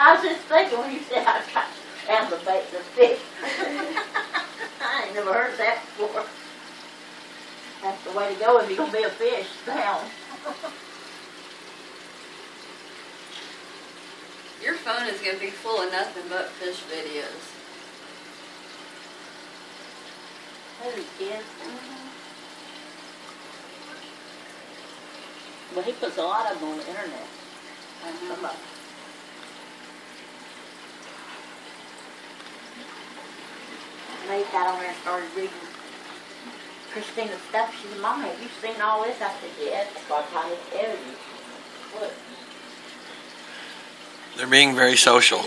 I was just thinking when you said I got found the bait, the fish. I ain't never heard that before. That's the way to go if you're gonna be a fish, down. Your phone is gonna be full of nothing but fish videos. Hey, kid. Well, he puts a lot of them on the internet. Uh-huh. Some of laid that on there and started reading Christina's stuff. She said, Mom, have you seen all this? I said, yes. That's what I was telling you. They're being very social.